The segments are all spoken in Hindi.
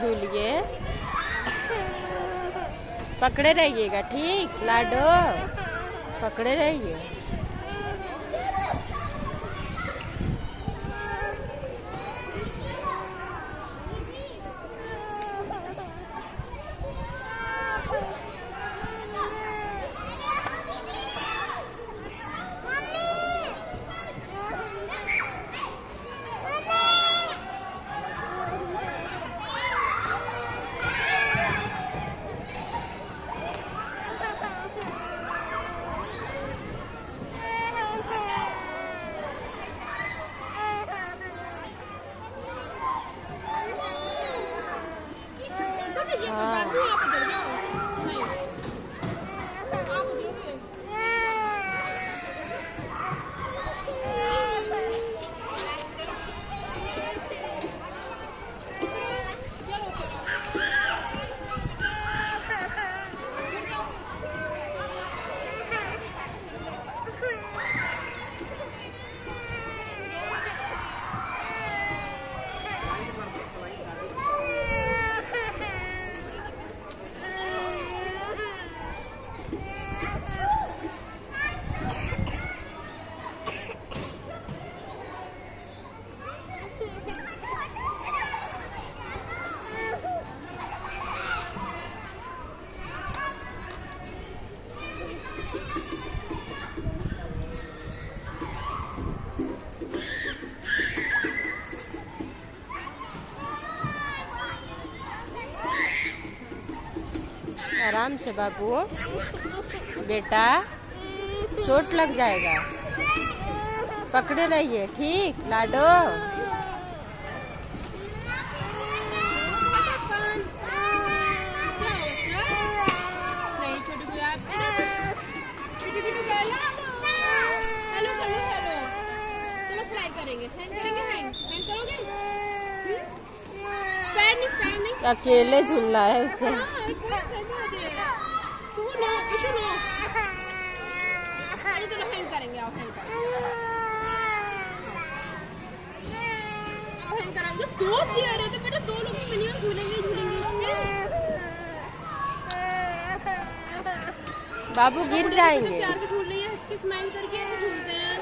झूलिए। पकड़े रहिएगा ठीक? लाडो। पकड़े रहिए। आराम से बाबू। बेटा, चोट लग जाएगा। पकड़े रहिए, ठीक? लाडो। करेंगे। हैंग करेंगे हैंग हैंग करोगे? अकेले झूलना है उसे दे। दो चेयर है तो बेटा दो लोग मिनिमम झूलेंगे झूलेंगे बाबू गिर जाएँगे प्यार झूल रही है इसके स्माइल करके ऐसे झूलते हैं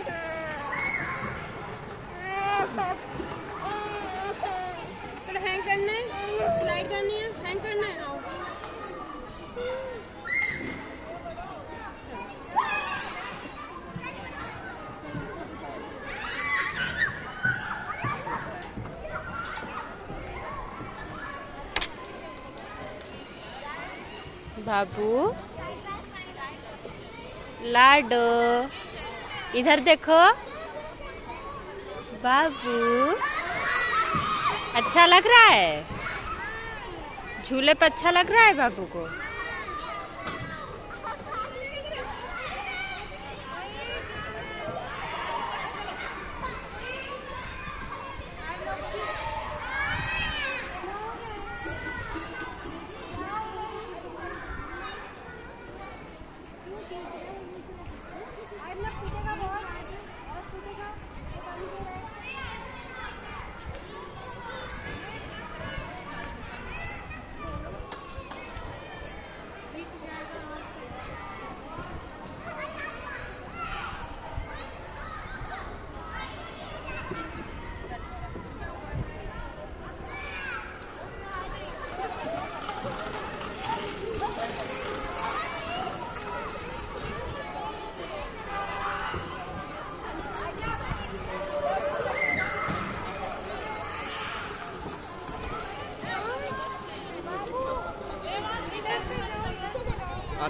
हैंग करना है स्लाइड करनी है हैंग करना है, आओ। बाबू, लाडो, इधर देखो। बाबू अच्छा लग रहा है? झूले पर अच्छा लग रहा है बाबू को?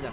Được.